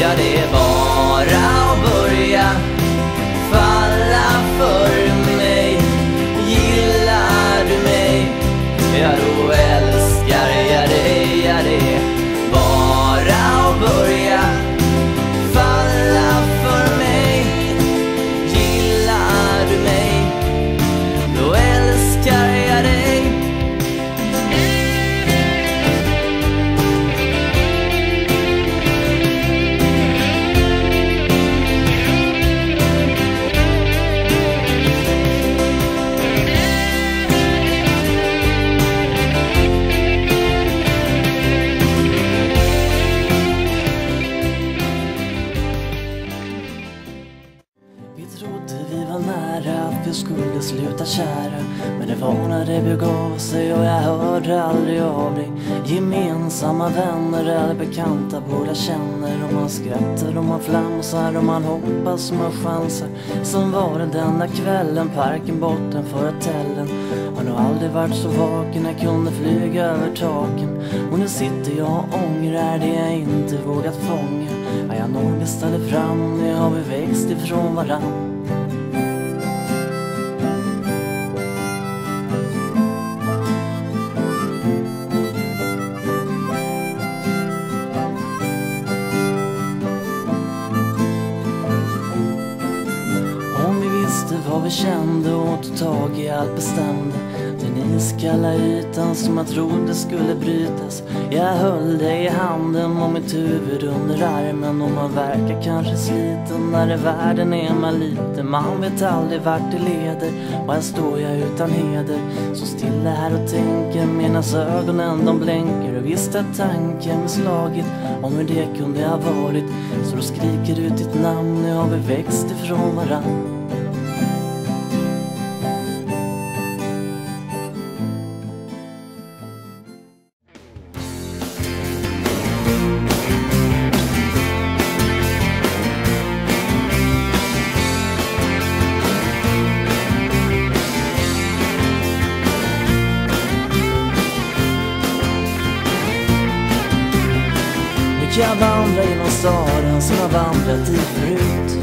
Ja, det är bara att börja. Nära Men det var när det begav sig och jag hörde aldrig av dig. Gemensamma vänner eller bekanta båda känner. Och man skrattar och man flamsar och man hoppas och man chansar. Sen var det denna kvällen, parken botten för hotellen Har nog aldrig varit så vaken, jag kunde flyga över taken. Och nu sitter jag och ångrar det jag inte vågat fånga. Ja, jag nog beställde fram, nu har vi växt ifrån varann. Kände och tog tag i allt bestämde. Den iskalla ytan som jag trodde skulle brytas. Jag höll dig i handen och mitt huvud under armen. Och man verkar kanske sliten när i världen är man liten Man vet aldrig vart det leder. Och här står jag utan heder? Så stilla här och tänker medan ögonen de blänker Och visst är tanken slagit om hur det kunde ha varit. Så då skriker ut ditt namn, nu har vi växt ifrån varann. Jag vandra genom staden som jag vandrat i förut.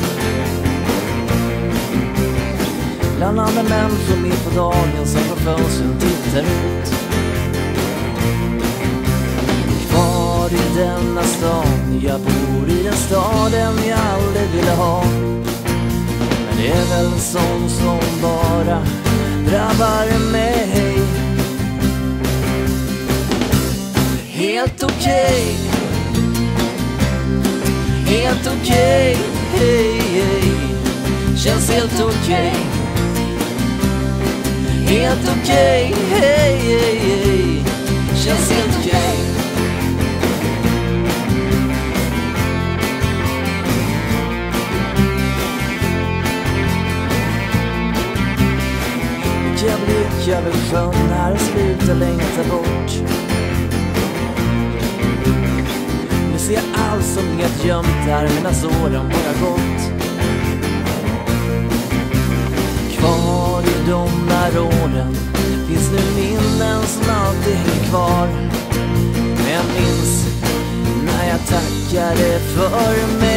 Bland andra människor mitt på dagen som från fönstren tittar ut. Kvar i denna stad, jag bor i den staden jag aldrig ville ha. Men det är väl sånt som bara drabbar mig. Helt okej. Helt okej, hej, hej. Känns helt okej. Helt okej, hej, hej, hej. Känns helt okej. Jag blickar över sjön när det slutar längta bort ser allt som helt gömt där medan åren bara gått. Kvar i de där åren finns nu minnen som alltid hänger kvar. Men jag minns när jag tackade för mig.